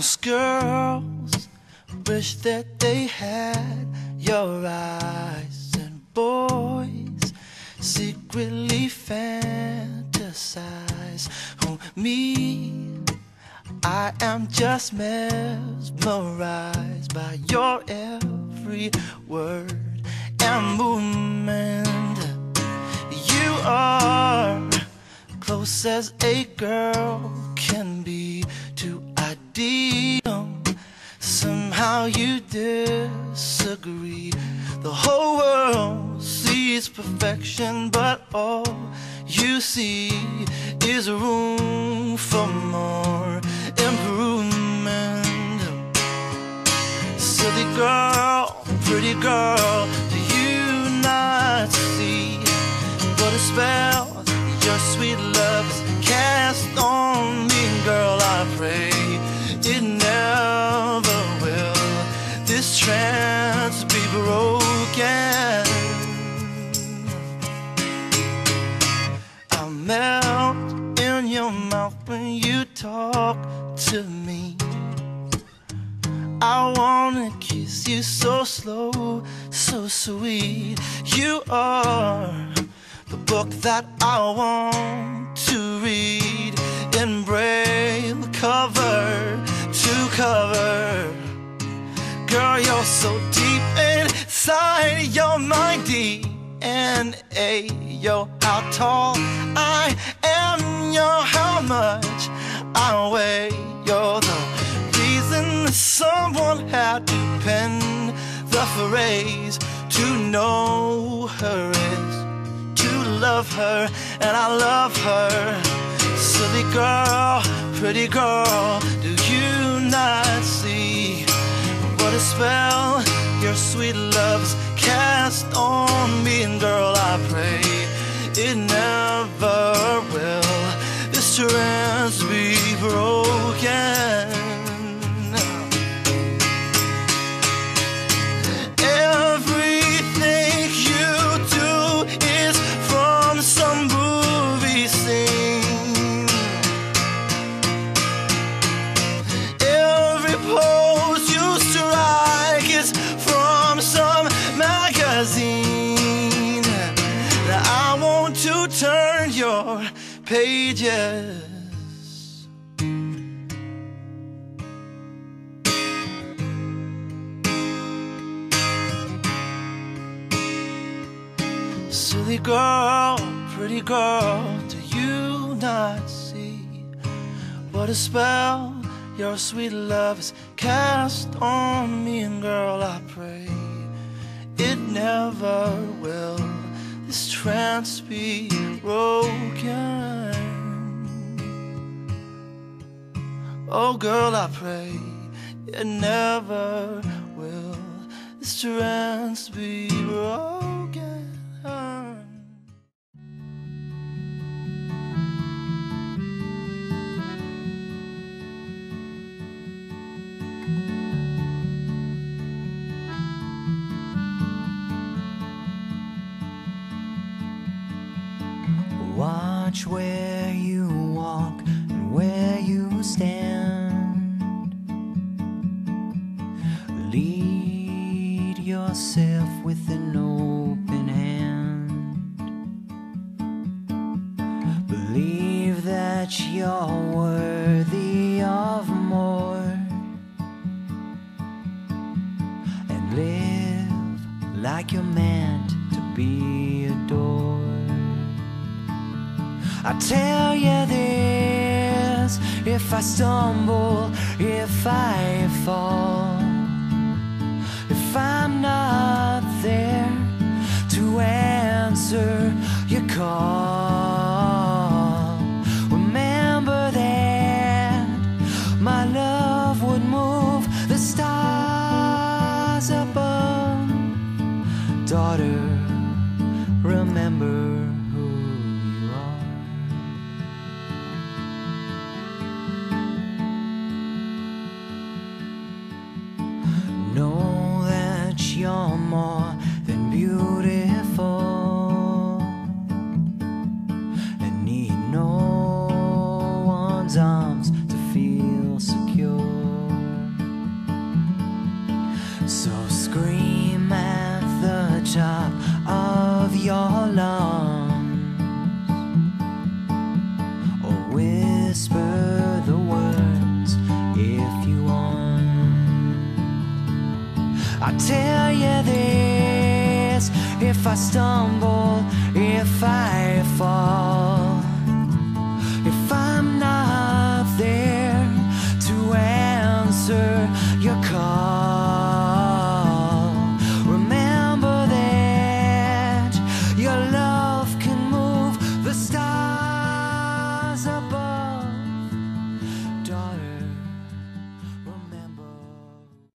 Most girls wish that they had your eyes, and boys secretly fantasize. Oh, me, I am just mesmerized by your every word and movement. You are close as a girl can be to ideal. Somehow you disagree. The whole world sees perfection, but all you see is room for more improvement. Silly girl, pretty girl, do you not see what a spell your sweet love cast on Trance be broken. I melt in your mouth when you talk to me. I wanna kiss you so slow, so sweet. You are the book that I want to read in braille, cover to cover. Girl, you're so deep inside, you're my DNA. Yo, how tall I am, yo, how much I weigh. You're the reason someone had to pen the phrase to know her is to love her, and I love her. Silly girl, pretty girl, spell your sweet love's cast on me? And girl, I pray it never will. This trance be broken. Your pages. Silly girl, pretty girl, do you not see what a spell your sweet love has cast on me? And girl, I pray it never will. This trance be broken. Oh, girl, I pray it never will. This trance be broken. Watch where you walk and where you stand. Lead yourself with an open hand. Believe that you're worthy of more. And live like you're meant to be I tell you this if I stumble, if I fall, if I'm not there to answer your call, So scream at the top of your lungs, or whisper the words if you want. I tell you this if I stumble.